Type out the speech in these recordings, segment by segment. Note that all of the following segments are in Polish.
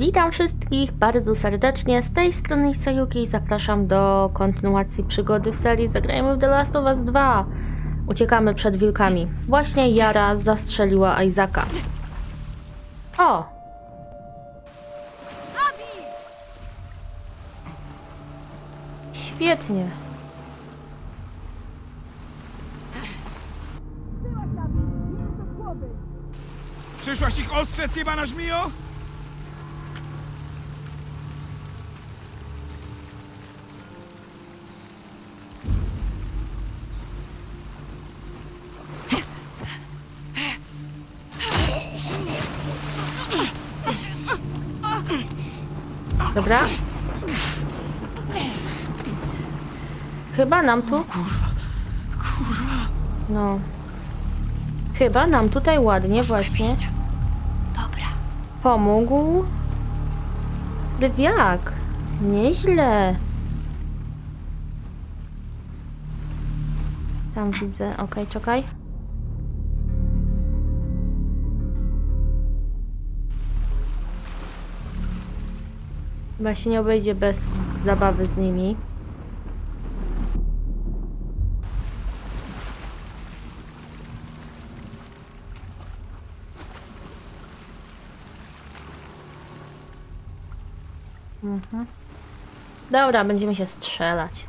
Witam wszystkich bardzo serdecznie, z tej strony Sayuki i zapraszam do kontynuacji przygody w serii Zagrajmy w The Last of Us 2. Uciekamy przed wilkami. Właśnie Jara zastrzeliła Isaaca. O! Świetnie. Przyszłaś ich ostrzec, jebana żmijo? Dobra. Chyba nam tu... No. Chyba nam tutaj ładnie właśnie Dobra. pomógł Lwiak. Nieźle. Tam widzę. Okej, czekaj. Chyba się nie obejdzie bez zabawy z nimi. Dobra, będziemy się strzelać.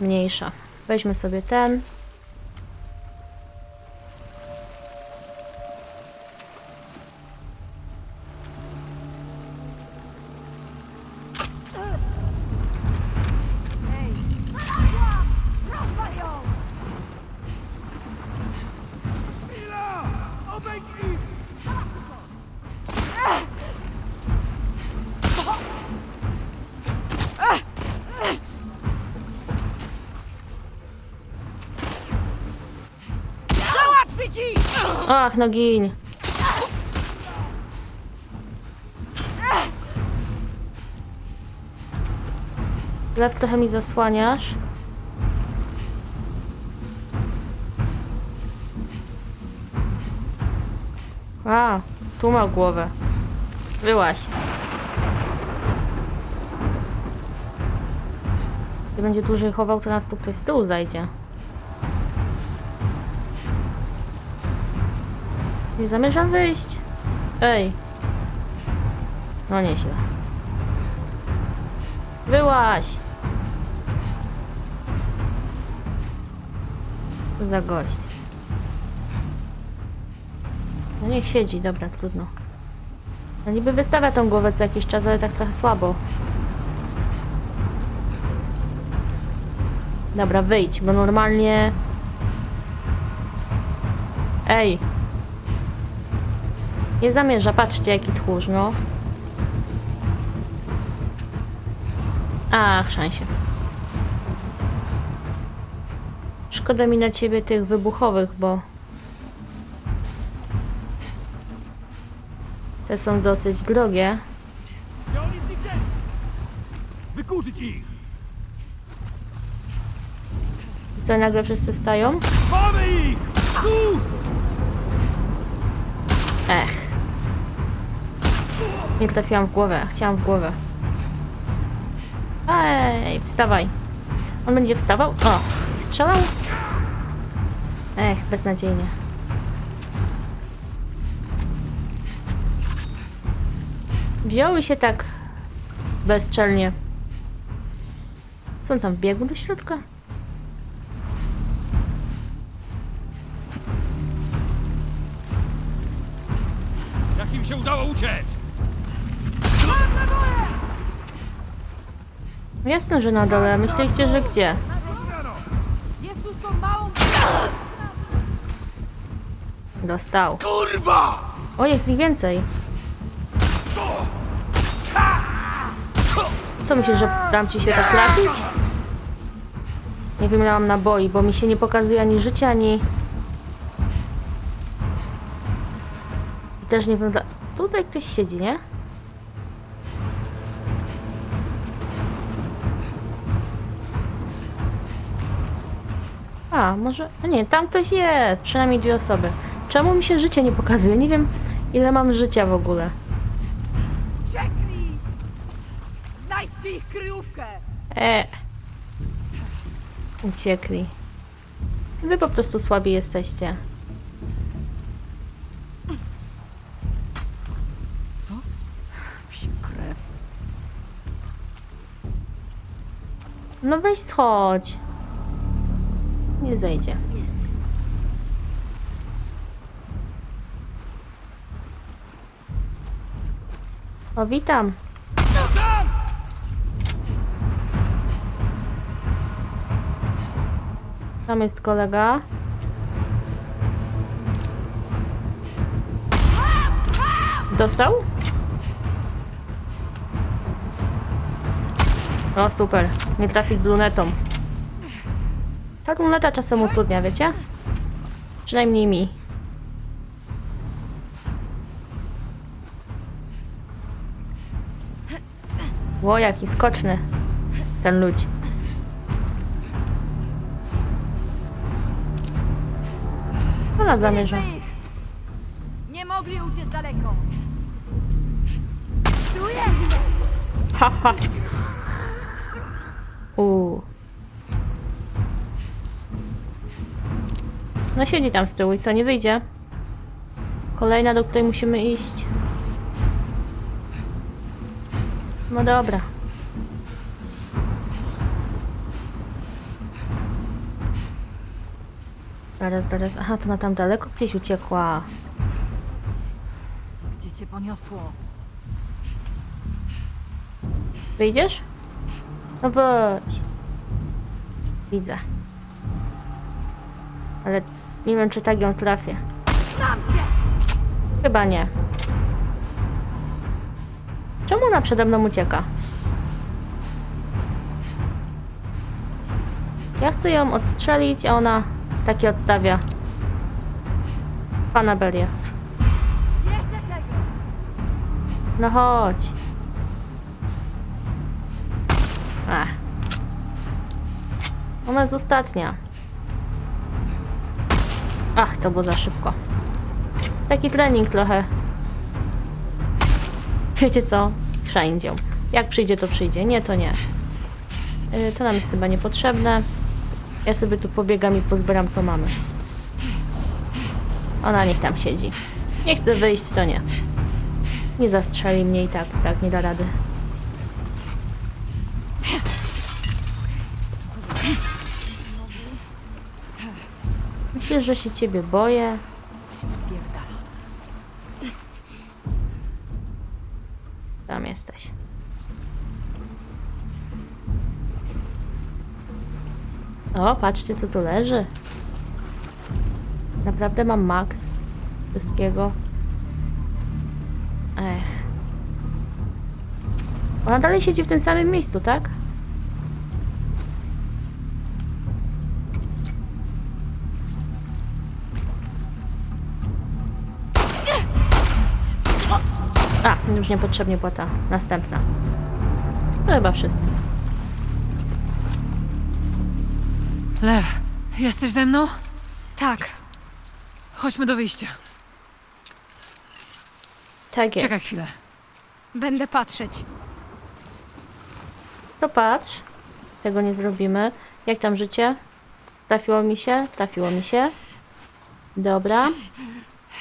Mniejsza. Weźmy sobie ten. Ach, no gin. Lew, trochę mi zasłaniasz. A, tu ma głowę. Wyłaś. Gdy będzie dłużej chował, to nas tu ktoś z tyłu zajdzie. Nie zamierzam wyjść. Ej. No nieźle. Wyłaś! Za gość. No niech siedzi, dobra, trudno. No niby wystawia tą głowę co jakiś czas, ale tak trochę słabo. Dobra, wyjdź, bo normalnie... Ej! Nie zamierza, patrzcie jaki tchórz, no. Ach, szansie. Szkoda mi na ciebie tych wybuchowych, bo... Te są dosyć drogie. Wykurzyć ich! Co, nagle wszyscy wstają? Mamy ich! Tu! Ech. Nie trafiłam w głowę, chciałam w głowę. Ej, wstawaj. On będzie wstawał? O, strzelał? Ech, beznadziejnie. Wzięły się tak bezczelnie. Co tam wbiegł do środka? Jak im się udało uciec? Jasne, że na dole. Myśleliście, że gdzie? Dostał. Kurwa! O, jest ich więcej. Co myślisz, że dam ci się tak trafić? Nie wymieniałam naboi, bo mi się nie pokazuje ani życia, ani... I też nie wiem dla... Tutaj ktoś siedzi, nie? A, może... A nie, tam ktoś jest. Przynajmniej dwie osoby. Czemu mi się życie nie pokazuje? Nie wiem, ile mam życia w ogóle. Znajdźcie ich kryjówkę! E. Uciekli. Wy po prostu słabi jesteście. Krew. No weź schodź. Nie zejdzie. O, witam. Tam jest kolega. Dostał? O, super. Nie trafić z lunetą. Tak luneta czasem utrudnia, wiecie? Przynajmniej mi. Ło, jaki skoczny ten ludź. Ona zamierza. Nie mogli uciec daleko. Tu jest! Haha. Uuu. No siedzi tam z tyłu i co, nie wyjdzie? Kolejna, do której musimy iść. No dobra. Zaraz, zaraz. Aha, to na tam daleko gdzieś uciekła. Gdzie cię poniosło? Wyjdziesz? No weź. Widzę. Ale nie wiem, czy tak ją trafię. Chyba nie. Czemu ona przede mną ucieka? Ja chcę ją odstrzelić, a ona takie odstawia. Pana tego! No chodź. Ach. Ona jest ostatnia. Ach, to było za szybko. Taki trening trochę. Wiecie co? Wszędzie. Jak przyjdzie, to przyjdzie. Nie, to nie. Yy, To nam jest chyba niepotrzebne. Ja sobie tu pobiegam i pozbieram, co mamy. Ona niech tam siedzi. Nie chce wyjść, to nie. Nie zastrzeli mnie i tak, tak, nie da rady. Myślisz, że się ciebie boję? Tam jesteś. O, patrzcie co tu leży. Naprawdę mam max wszystkiego. Ech. Ona dalej siedzi w tym samym miejscu, tak? Już niepotrzebnie była ta następna. To chyba wszyscy. Lew, jesteś ze mną? Tak. Chodźmy do wyjścia. Tak jest. Czekaj chwilę. Będę patrzeć. To patrz. Tego nie zrobimy. Jak tam życie? Trafiło mi się? Trafiło mi się. Dobra.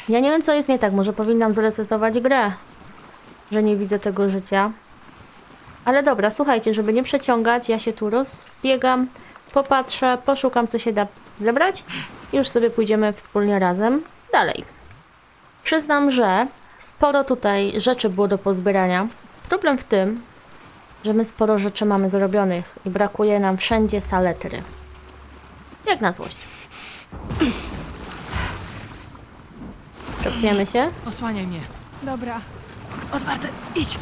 Ja nie wiem, co jest nie tak. Może powinnam zresetować grę. Że nie widzę tego życia. Ale dobra, słuchajcie, żeby nie przeciągać, ja się tu rozbiegam, popatrzę, poszukam, co się da zebrać i już sobie pójdziemy wspólnie razem dalej. Przyznam, że sporo tutaj rzeczy było do pozbierania. Problem w tym, że my sporo rzeczy mamy zrobionych i brakuje nam wszędzie saletry. Jak na złość. Czepniemy się. Osłaniaj mnie. Dobra. Otwarte, idź.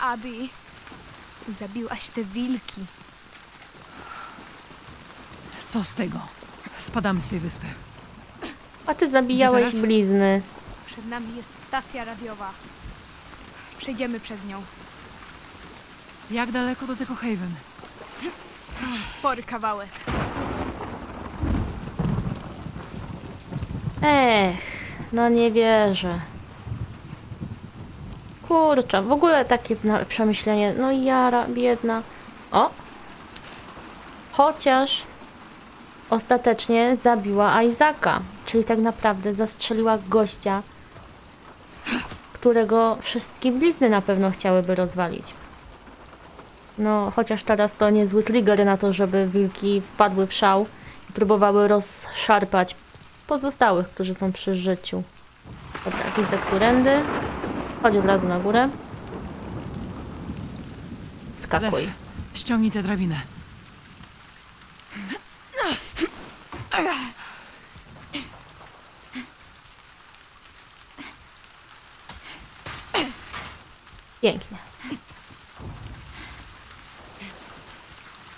Abi, zabiłaś te wilki. Co z tego? Spadamy z tej wyspy. A ty zabijałeś blizny. Przed nami jest stacja radiowa. Przejdziemy przez nią. Jak daleko do tego Haven? Spory kawałek. Ech, No nie wierzę. Kurczę, w ogóle takie na- przemyślenie. No jara, biedna. O! Chociaż ostatecznie zabiła Izaka, czyli tak naprawdę zastrzeliła gościa, którego wszystkie blizny na pewno chciałyby rozwalić. No, chociaż teraz to niezły trigger na to, żeby wilki wpadły w szał i próbowały rozszarpać pozostałych, którzy są przy życiu. Dobra, widzę którędy. Chodź od razu na górę. Skakuj. Lew, ściągnij tę drabinę. Pięknie.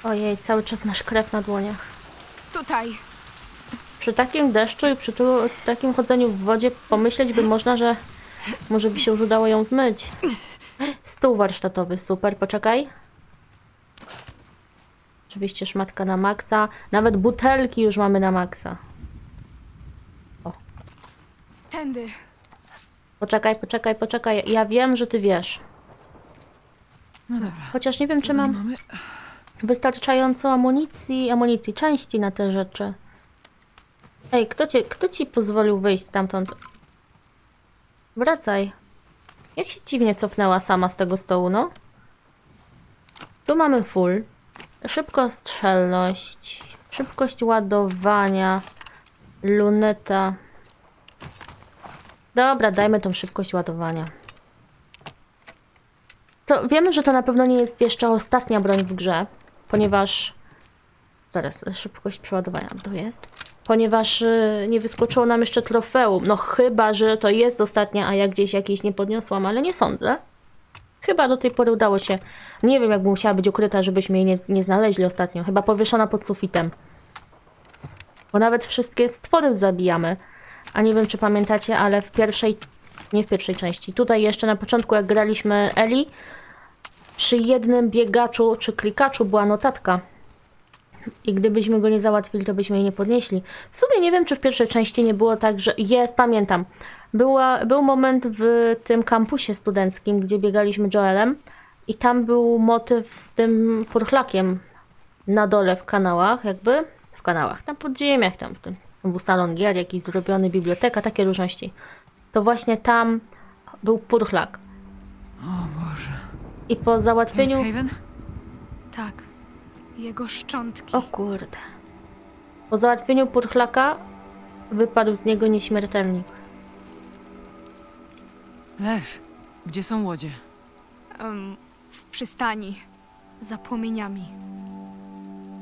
Ojej, cały czas masz krew na dłoniach. Tutaj. Przy takim deszczu i przy takim chodzeniu w wodzie pomyśleć by można, że może by się już udało ją zmyć. Stół warsztatowy, super, poczekaj. Oczywiście szmatka na maksa. Nawet butelki już mamy na maksa. Tędy. Poczekaj, poczekaj, poczekaj. Ja wiem, że ty wiesz. No dobra. Chociaż nie wiem, czy mam mamy? wystarczająco amunicji, amunicji, części na te rzeczy. Ej, kto, cię, kto ci pozwolił wyjść stamtąd? Wracaj. Jak się dziwnie cofnęła sama z tego stołu, no? Tu mamy full. Szybkostrzelność. Szybkość ładowania. Luneta. Dobra, dajmy tą szybkość ładowania. To wiemy, że to na pewno nie jest jeszcze ostatnia broń w grze, ponieważ. Zaraz, szybkość przeładowania to jest. Ponieważ y, nie wyskoczyło nam jeszcze trofeum. No chyba, że to jest ostatnia, a ja gdzieś jakieś nie podniosłam, ale nie sądzę. Chyba do tej pory udało się. Nie wiem, jakby musiała być ukryta, żebyśmy jej nie, nie znaleźli ostatnio. Chyba powieszona pod sufitem. Bo nawet wszystkie stwory zabijamy. A nie wiem, czy pamiętacie, ale w pierwszej. Nie w pierwszej części. Tutaj jeszcze na początku, jak graliśmy Eli, przy jednym biegaczu czy klikaczu była notatka. I gdybyśmy go nie załatwili, to byśmy jej nie podnieśli. W sumie nie wiem, czy w pierwszej części nie było tak, że. Jest, pamiętam. Była, był moment w tym kampusie studenckim, gdzie biegaliśmy Joelem, i tam był motyw z tym purchlakiem na dole w kanałach, jakby. W kanałach, tam pod ziemiach, tam, tam był salon gier, jakiś zrobiony, biblioteka, takie różności. To właśnie tam był purchlak. O Boże. I po załatwieniu. Tak. Jego szczątki. O kurde. Po załatwieniu purchlaka wypadł z niego nieśmiertelnik. Lew, gdzie są łodzie? Em, w przystani. Za płomieniami.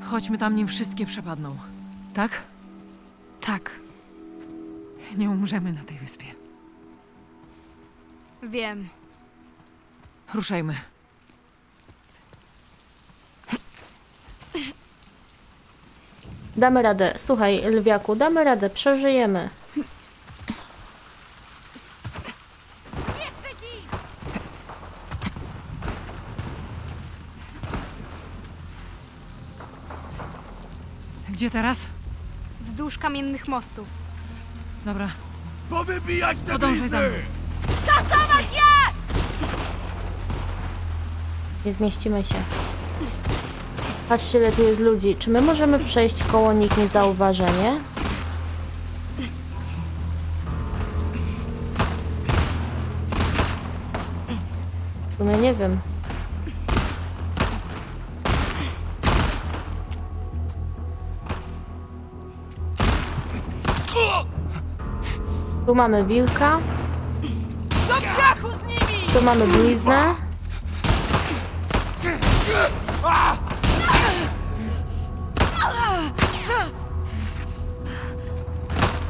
Chodźmy tam, nim wszystkie przepadną. Tak? Tak. Nie umrzemy na tej wyspie. Wiem. Ruszajmy. Damy radę. Słuchaj, lwiaku, damy radę, przeżyjemy. Gdzie teraz? Wzdłuż kamiennych mostów. Dobra. Powybijać te Podążaj za blizny! mną. Nie zmieścimy się. Patrzcie, ile tu jest ludzi. Czy my możemy przejść koło nich niezauważenie? W sumie nie wiem. Tu mamy wilka. Tu mamy bliznę.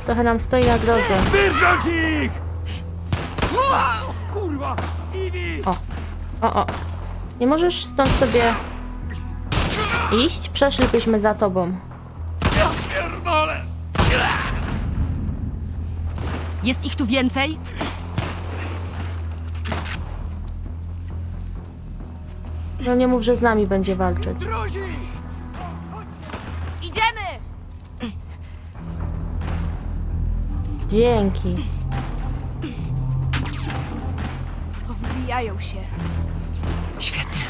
Trochę nam stoi na drodze. Ich! Kurwa! O, o, o. Nie możesz stąd sobie iść? Przeszlibyśmy za tobą. Pierdolę! Jest ich tu więcej? No nie mów, że z nami będzie walczyć. Idziemy! Dzięki. Powbijają się. Świetnie.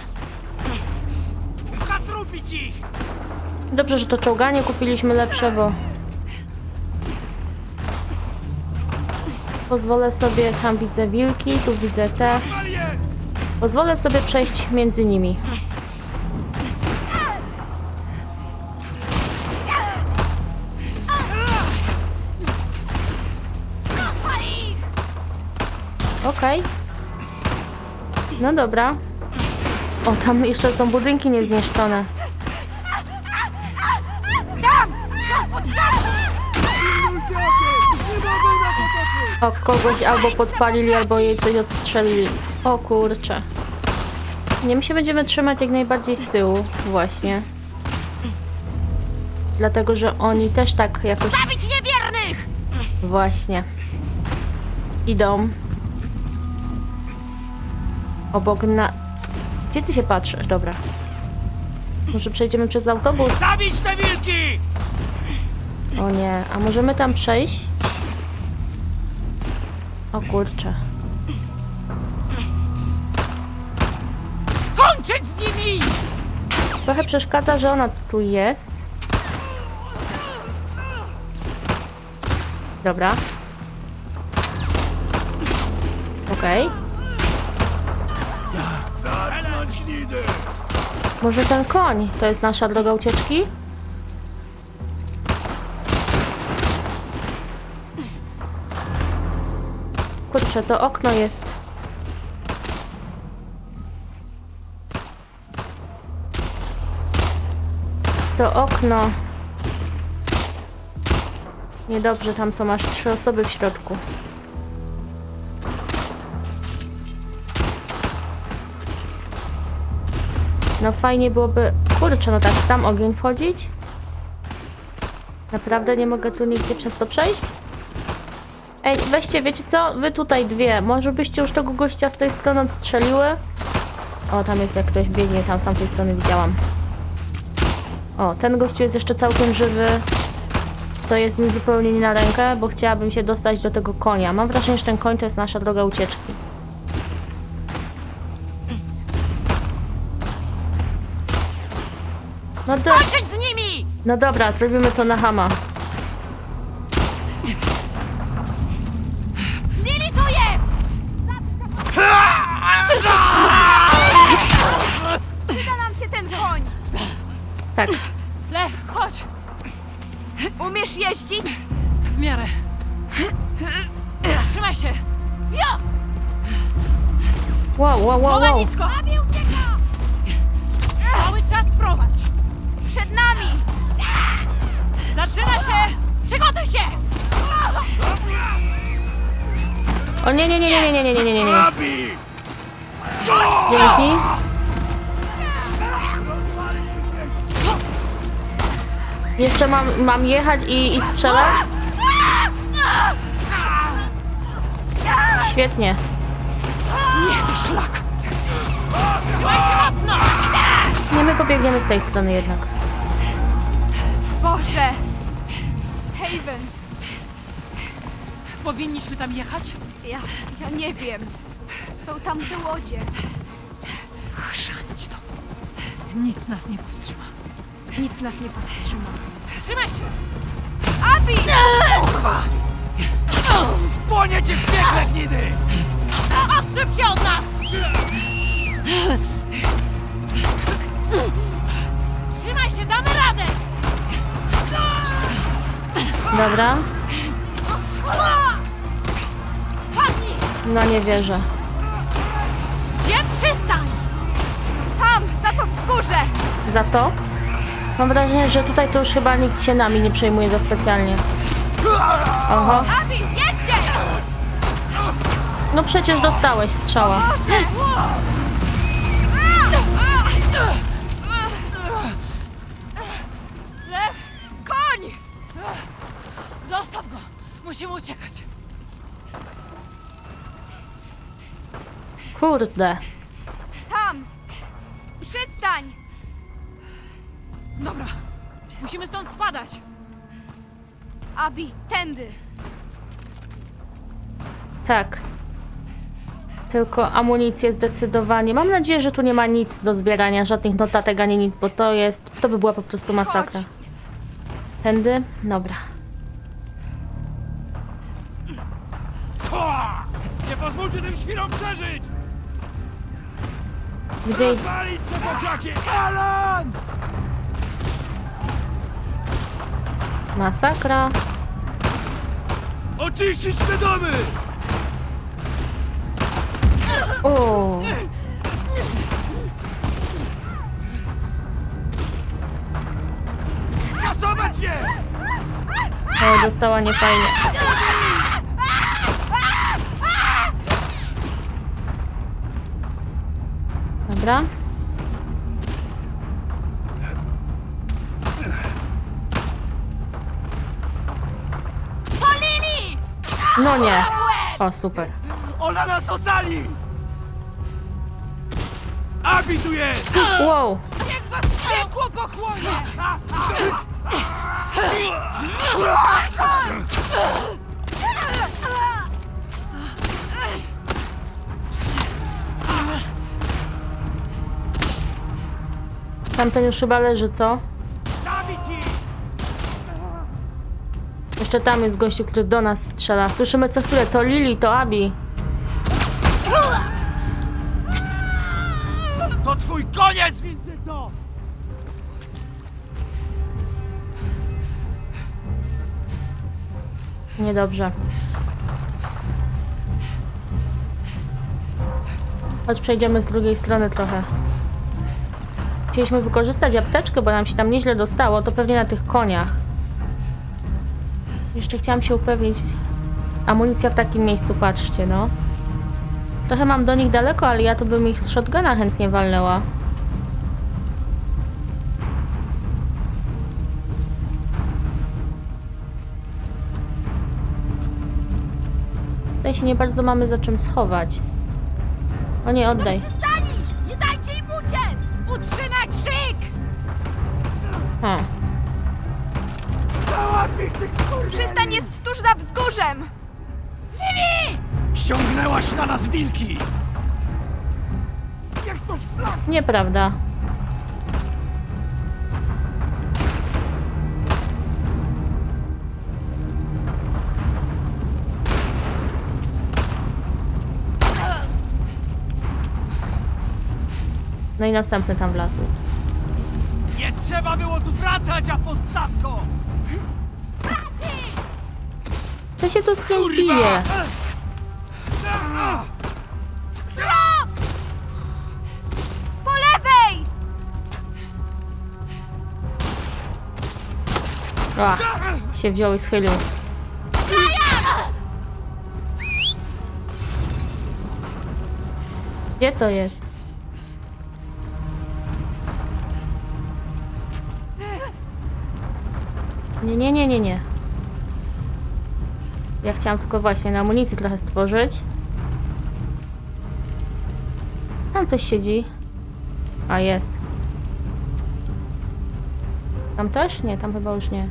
Zatrupić ich! Dobrze, że to czołganie kupiliśmy lepsze, bo... Pozwolę sobie, tam widzę wilki, tu widzę te. Pozwolę sobie przejść między nimi. Dobra. O, tam jeszcze są budynki niezniszczone. O, kogoś albo podpalili, albo jej coś odstrzelili. O kurcze. Nie, my się będziemy trzymać jak najbardziej z tyłu, właśnie. Dlatego, że oni też tak jakoś... Zabić niewiernych! Właśnie. Idą. Obok na... Gdzie ty się patrzysz? Dobra. Może przejdziemy przez autobus? Zabić te wilki! O nie, a możemy tam przejść? O kurczę. Kończyć z nimi! Trochę przeszkadza, że ona tu jest. Dobra. Okej. Zacznąć Może ten koń to jest nasza droga ucieczki? Kurczę, to okno jest. To okno. Niedobrze, tam są aż trzy osoby w środku. No fajnie byłoby... Kurczę, no tak tam ogień wchodzić? Naprawdę nie mogę tu nigdzie przez to przejść? Ej, weźcie, wiecie co? Wy tutaj dwie. Może byście już tego gościa z tej strony odstrzeliły? O, tam jest jak ktoś biegnie, tam z tamtej strony widziałam. O, ten gościu jest jeszcze całkiem żywy. Co jest mi zupełnie nie na rękę, bo chciałabym się dostać do tego konia. Mam wrażenie, że ten koń to jest nasza droga ucieczki. No, do, Kończyć z nimi! no dobra, zrobimy to na hama. Jechać i, i strzelać? Świetnie. Niech to szlak! Nie, my pobiegniemy z tej strony jednak. Boże! Haven! Powinniśmy tam jechać? Ja, ja nie wiem. Są tam te łodzie. Chrzanić to. Nic nas nie powstrzyma. Nic nas nie powstrzyma. Trzymaj się! Abi! Płoniecie w piekle gnidy! Odczep się od nas! Trzymaj się, damy radę! Dobra. Padnij! No nie wierzę. Gdzie przystań? Tam! Za to wzgórze! Za to? Mam wrażenie, że tutaj to już chyba nikt się nami nie przejmuje za specjalnie. Oho. No przecież dostałeś strzała. Lew, Koń! zostaw go! Musimy uciekać. Kurde. Tak. Tylko amunicję zdecydowanie. Mam nadzieję, że tu nie ma nic do zbierania, żadnych notatek ani nic, bo to jest. To by była po prostu masakra. Tędy? Dobra. Nie pozwólcie tym świrom przeżyć! Gdzie. Rozwalić te pokraki! Alan! Masakra. Oczyścić te domy! O, Skasować je! o dostała niefajnie. Dobra. No nie. O, super. Ona nas ocali! Abi tu jest! Wow. Niech was piekło pochłonie! Tamten już chyba leży, co? Jeszcze tam jest gościu, który do nas strzela. Słyszymy co chwilę, to Lili, to Abi. Niedobrze. Chodź przejdziemy z drugiej strony trochę. Chcieliśmy wykorzystać apteczkę, bo nam się tam nieźle dostało, to pewnie na tych koniach. Jeszcze chciałam się upewnić. Amunicja w takim miejscu, patrzcie, no. Trochę mam do nich daleko, ale ja to bym ich z shotguna chętnie walnęła. Tutaj się nie bardzo mamy za czym schować. O nie, oddaj. Przystanić! Nie dajcie im uciec! Utrzymać szyk! Kurwa! Przystań jest tuż za wzgórzem! Lili! Ściągnęłaś na nas wilki! Niech to szlak! Nieprawda. No i następny tam wlazł. Nie trzeba było tu wracać, a postawko! Co się tu kim bije? Po lewej! Ach, się wziął i schylił. Gdzie to jest? Chciałam tylko właśnie na amunicji trochę stworzyć. Tam coś siedzi. A, jest. Tam też? Nie, tam chyba już nie.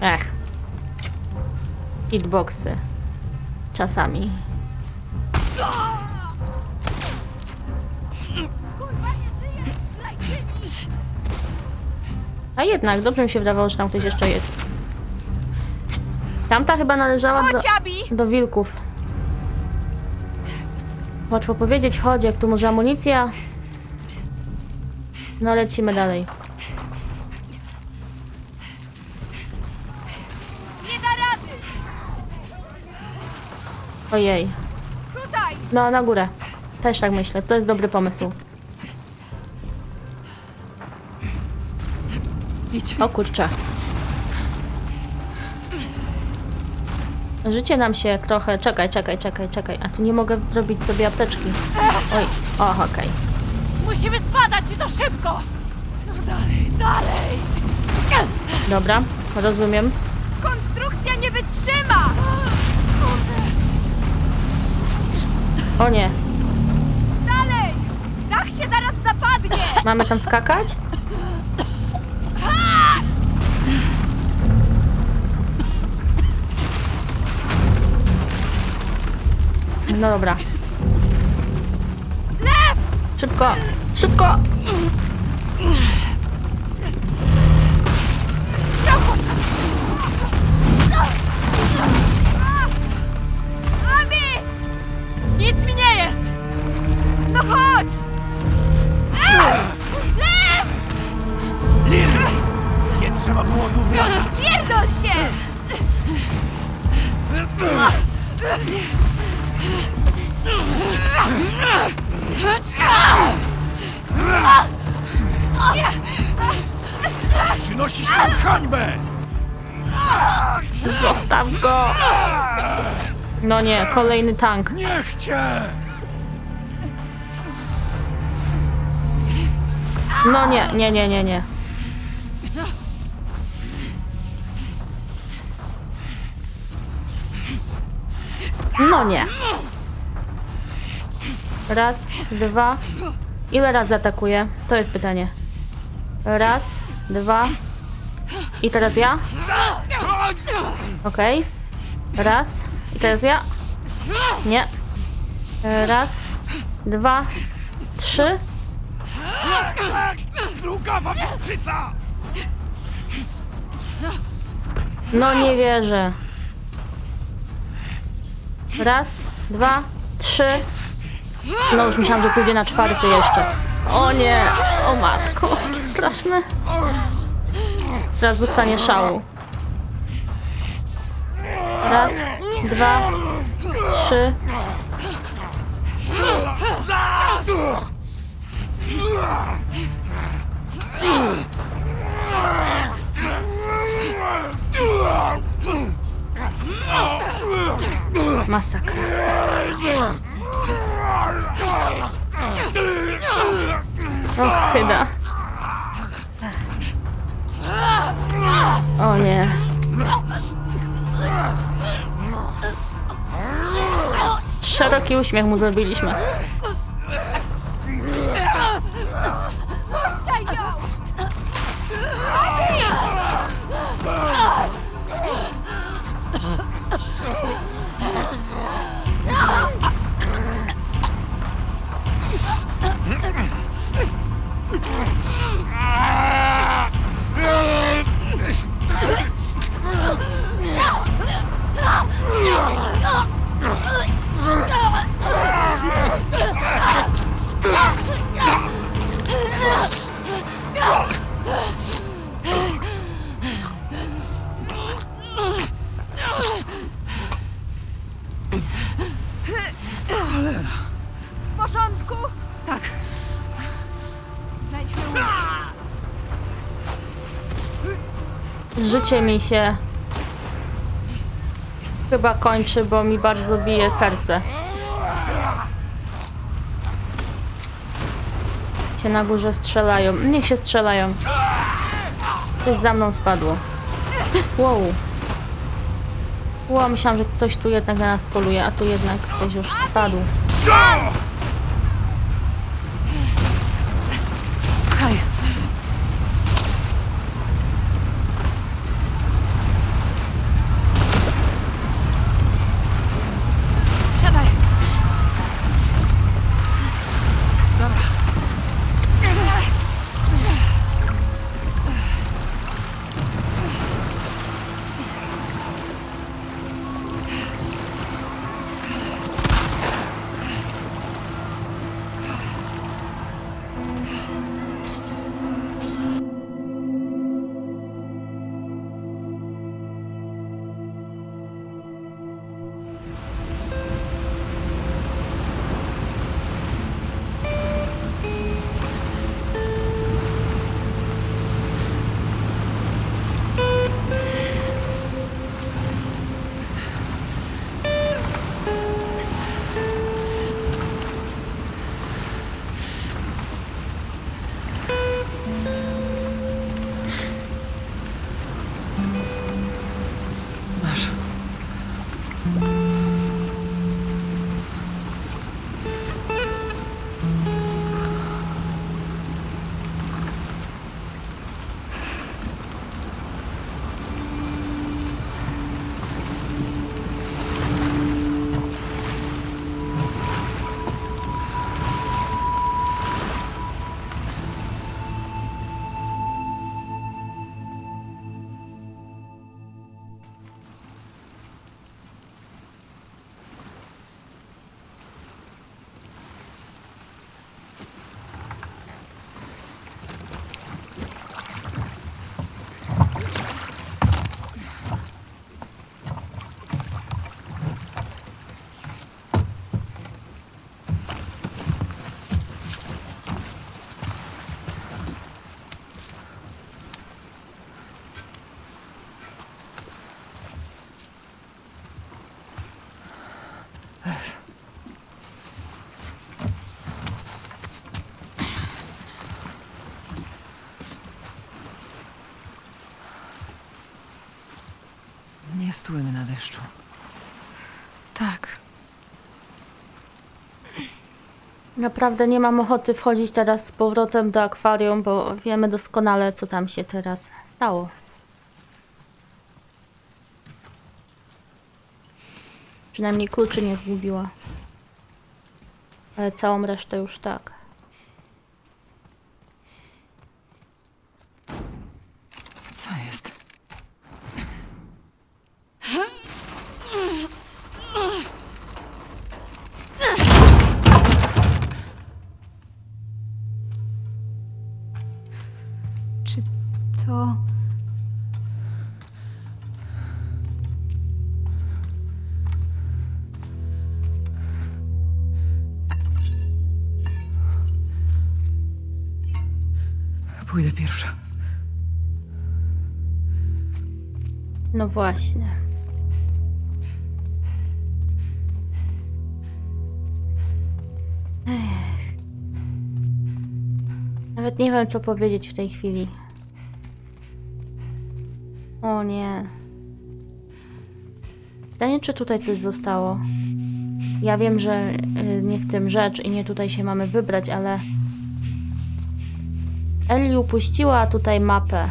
Ech. Hitboxy. Czasami. A jednak, dobrze mi się wydawało, że tam ktoś jeszcze jest. Tamta chyba należała do, do wilków. Łatwo powiedzieć, chodź, jak tu może amunicja. No lecimy dalej. Nie da rady! Ojej. Tutaj! No, na górę. Też tak myślę. To jest dobry pomysł. Idź. O kurczę. Życie nam się trochę... Czekaj, czekaj, czekaj, czekaj. A tu nie mogę zrobić sobie apteczki. Oj. O, okej. Musimy spadać i to szybko! No dalej, dalej! Dobra, rozumiem. Konstrukcja nie wytrzyma! O nie. Dalej! Dach się zaraz zapadnie! Mamy tam skakać? No dobra. Szybko! Szybko! Abi! Nic mi nie jest! No chodź! Lin! Nie trzeba było tu wracać! Pierdol się! Przynosisz nam hańbę! Zostaw go! No nie, kolejny tank. Niech cię! No nie, nie, nie, nie, nie. No nie. Raz, dwa. Ile razy atakuje? To jest pytanie. Raz, dwa. I teraz ja? Okej. Raz. I teraz ja? Nie. Raz, dwa, trzy. Druga wampirzyca! No nie wierzę. Raz, dwa, trzy. No już myślałam, że pójdzie na czwarty jeszcze. O nie, o matko, jakie straszne. Teraz dostanie szału. Raz, dwa, trzy. Masakra. Och, chyba. O nie. Szeroki uśmiech mu zrobiliśmy. Puszczaj! Życie mi się chyba kończy, bo mi bardzo bije serce. Się na górze strzelają. Niech się strzelają. Coś za mną spadło. Wow. Wow, myślałam, że ktoś tu jednak na nas poluje, a tu jednak ktoś już spadł. Nie stójmy na deszczu. Tak. Naprawdę nie mam ochoty wchodzić teraz z powrotem do akwarium, bo wiemy doskonale, co tam się teraz stało. Przynajmniej kluczy nie zgubiła. Ale całą resztę już tak. Właśnie. Ech. Nawet nie wiem, co powiedzieć w tej chwili. O nie. Pytanie, czy tutaj coś zostało? Ja wiem, że y, nie w tym rzecz i nie tutaj się mamy wybrać, ale... Eli upuściła tutaj mapę.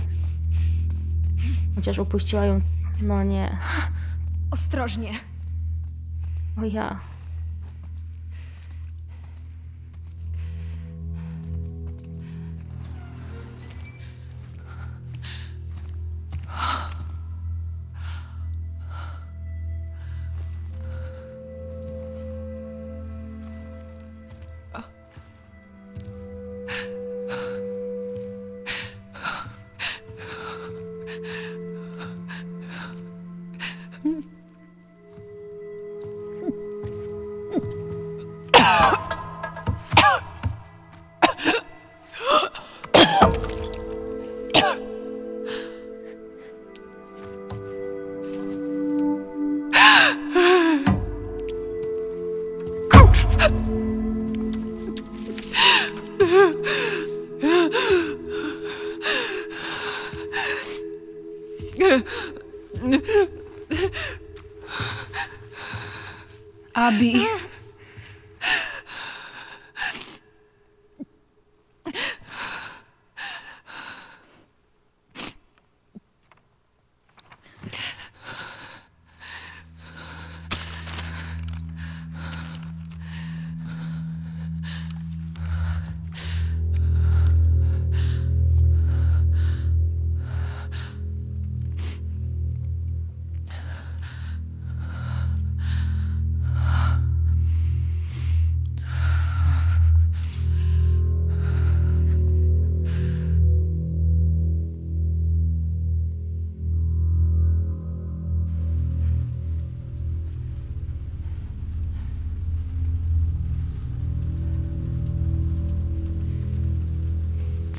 Chociaż upuściła ją. No nie. Ostrożnie. O ja.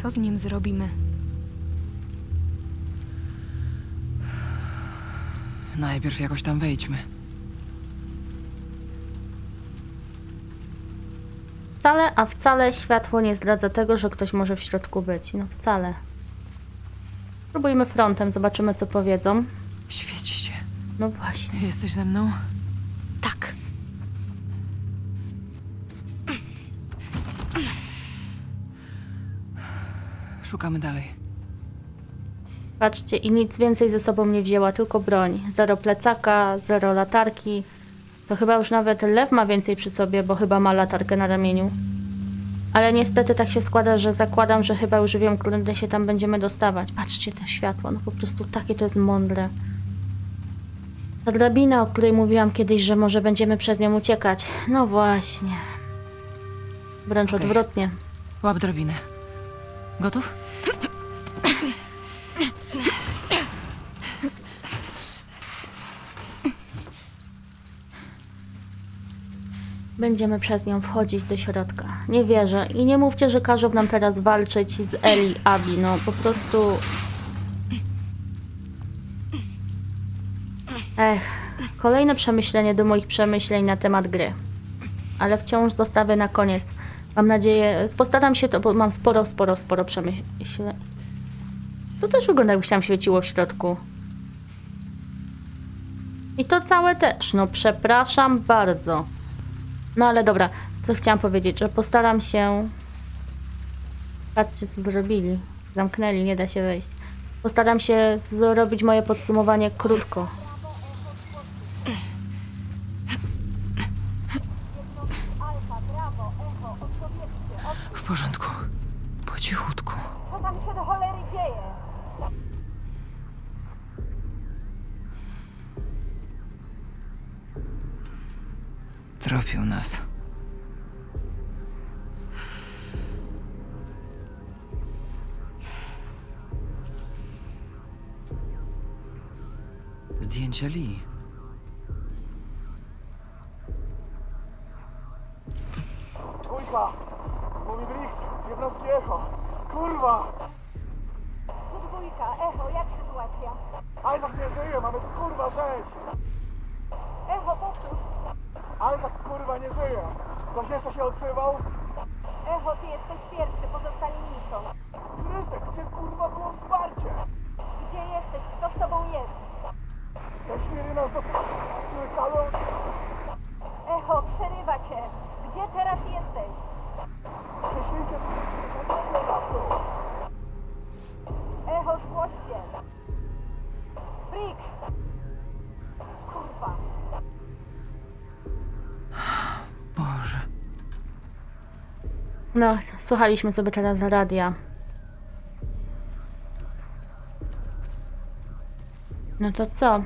Co z nim zrobimy? Najpierw jakoś tam wejdźmy. Wcale, a wcale światło nie zdradza tego, że ktoś może w środku być. No wcale. Spróbujmy frontem, zobaczymy co powiedzą. Świeci się. No właśnie. Jesteś ze mną? Szukamy dalej. Patrzcie, i nic więcej ze sobą nie wzięła, tylko broń. Zero plecaka, zero latarki. To chyba już nawet lew ma więcej przy sobie, bo chyba ma latarkę na ramieniu. Ale niestety tak się składa, że zakładam, że chyba już wiem, którędy się tam będziemy dostawać. Patrzcie, to światło, no po prostu takie to jest mądre. Ta drabina, o której mówiłam kiedyś, że może będziemy przez nią uciekać. No właśnie. Wręcz Okej. odwrotnie. Łap drabinę. Gotów? Będziemy przez nią wchodzić do środka. Nie wierzę. I nie mówcie, że każą nam teraz walczyć z Eli, Abi. No po prostu... Ech, Kolejne przemyślenie do moich przemyśleń na temat gry. Ale wciąż zostawię na koniec. Mam nadzieję, postaram się to, bo mam sporo, sporo, sporo przemyśleń. To też wygląda jakby się tam świeciło w środku. I to całe też. No przepraszam bardzo. No ale dobra, co chciałam powiedzieć, że postaram się... Patrzcie co zrobili. Zamknęli, nie da się wejść. Postaram się zrobić moje podsumowanie krótko. W porządku. Po cichutku. Co tam się do cholery dzieje? Tropił nas. Zdjęcia Lee. Kurwa! Mówi Brix z jednostki Echo. Kurwa! Podwójka, echo, jak sytuacja? Isaac nie żyje, mamy tu kurwa zejść! Echo, powtórz. Isaac kurwa nie żyje! Ktoś jeszcze się odzywał? Echo, ty jesteś pierwszy, pozostali milczą. Krystek, gdzie kurwa było wsparcie? Gdzie jesteś? Kto z tobą jest? Te świry nas do... Słyszałem? Echo, przerywa cię. Gdzie teraz jesteś? Prześlijcie Echo, zgłoś się. No, słuchaliśmy sobie teraz radia. No to co?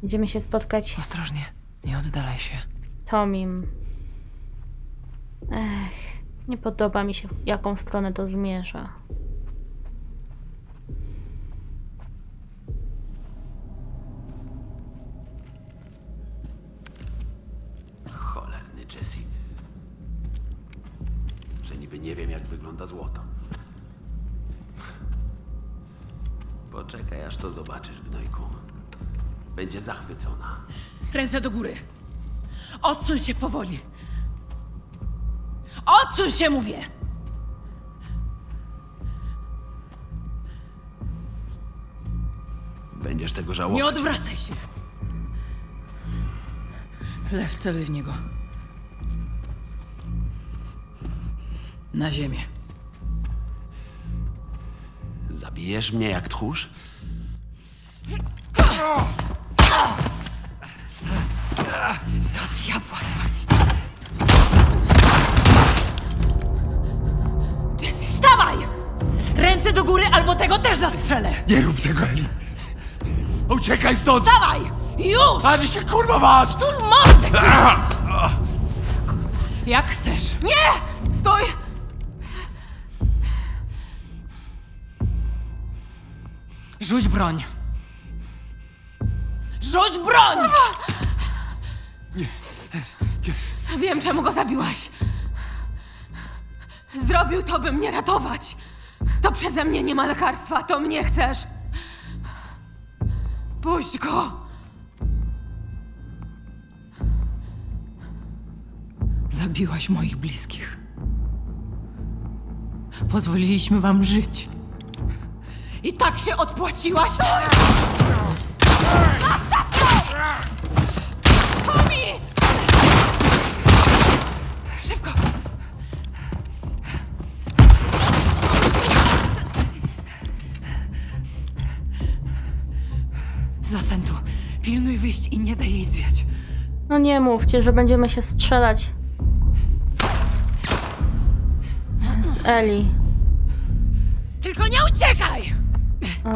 Będziemy się spotkać Ostrożnie. Nie oddalaj się. Tomim. Ech, nie podoba mi się, w jaką stronę to zmierza. Cholerny Jesse. Że niby nie wiem, jak wygląda złoto. Poczekaj, aż to zobaczysz, gnojku. Będzie zachwycona. Ręce do góry. Odsuń się powoli. Odsuń się, mówię! Będziesz tego żałować. Nie odwracaj się. Lew, celuj w niego. Na ziemię. Zabijesz mnie jak tchórz? Do diabła z wami. Jesse, wstawaj! Ręce do góry, albo tego też zastrzelę! Nie rób tego, Eli! Uciekaj stąd! Wstawaj! Już! Ani się kurwa masz! Tu mordę! Jak chcesz. Nie! Rzuć broń. Rzuć broń! Wiem, czemu go zabiłaś. Zrobił to, by mnie ratować. To przeze mnie nie ma lekarstwa, to mnie chcesz. Puść go! Zabiłaś moich bliskich. Pozwoliliśmy wam żyć. I tak się odpłaciłaś! Tommy! Szybko! Zostań tu. Pilnuj wyjść i nie daj jej zwiać. No nie mówcie, że będziemy się strzelać. Z Eli. Tylko nie uciekaj! O.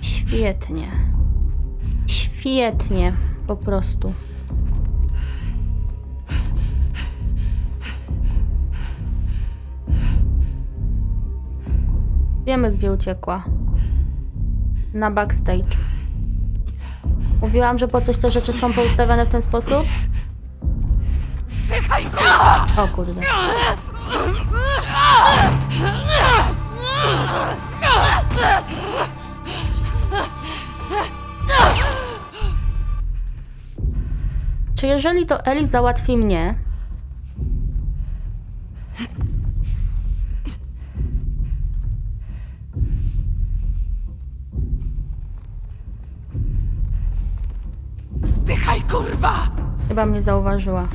Świetnie. Świetnie. Po prostu. Wiemy, gdzie uciekła. Na backstage. Mówiłam, że po coś te rzeczy są poustawiane w ten sposób? O kurde. Czy jeżeli to Eli załatwi mnie, Chyba mnie zauważyła.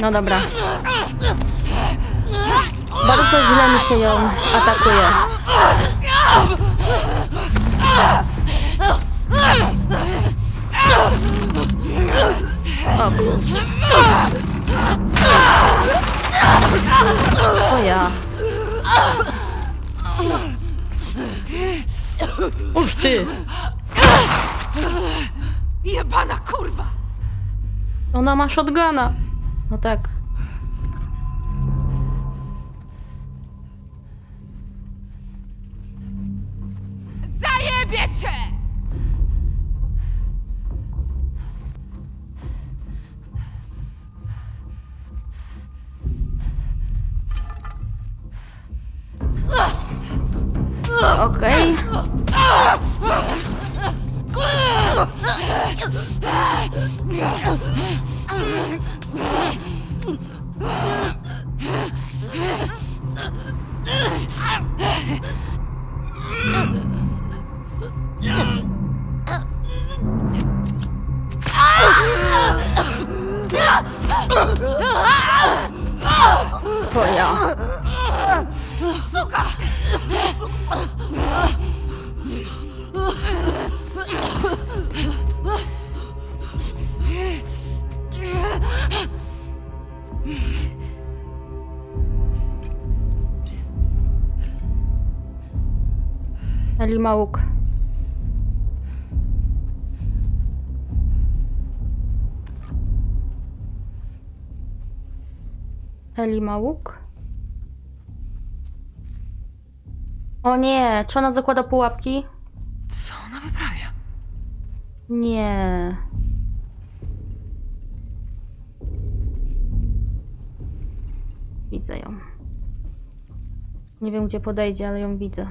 No dobra. Bardzo źle mi się ją atakuje. O kurczę. Ja. Uż ty! Jebana kurwa! Ona ma shotguna. No tak. Eli ma łuk. Eli ma łuk. O nie, czy ona zakłada pułapki? Co ona wyprawia? Nie. Widzę ją. Nie wiem, gdzie podejdzie, ale ją widzę.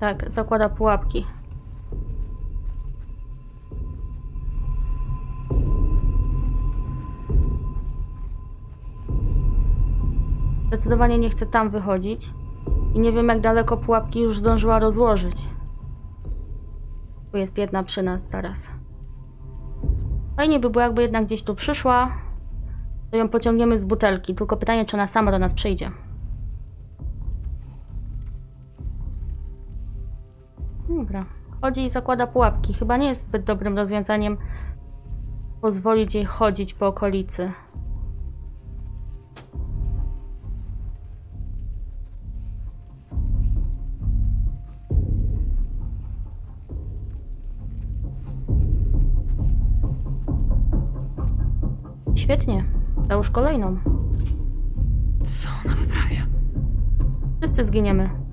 Tak, zakłada pułapki. Zdecydowanie nie chcę tam wychodzić. I nie wiem, jak daleko pułapki już zdążyła rozłożyć. Tu jest jedna przy nas zaraz. Fajnie by było, jakby jednak gdzieś tu przyszła. To ją pociągniemy z butelki. Tylko pytanie, czy ona sama do nas przyjdzie. Dobra. Chodzi i zakłada pułapki. Chyba nie jest zbyt dobrym rozwiązaniem pozwolić jej chodzić po okolicy. Świetnie. Załóż kolejną. Co ona wyprawia? Wszyscy zginiemy.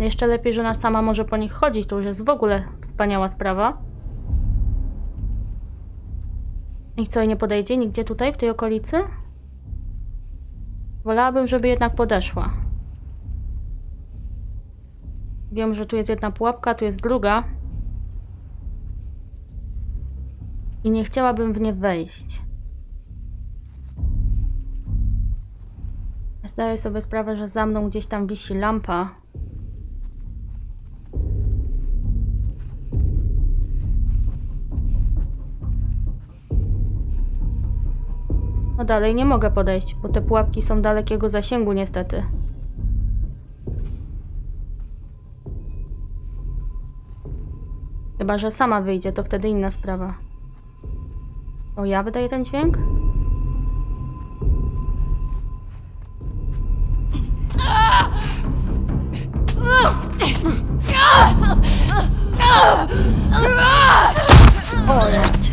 Jeszcze lepiej, że ona sama może po nich chodzić. To już jest w ogóle wspaniała sprawa. I co, i nie podejdzie nigdzie tutaj, w tej okolicy? Wolałabym, żeby jednak podeszła. Wiem, że tu jest jedna pułapka, tu jest druga. I nie chciałabym w nie wejść. Zdaję sobie sprawę, że za mną gdzieś tam wisi lampa. Dalej nie mogę podejść, bo te pułapki są dalekiego zasięgu niestety. Chyba, że sama wyjdzie, to wtedy inna sprawa. O, ja wydaję ten dźwięk? O, jacie.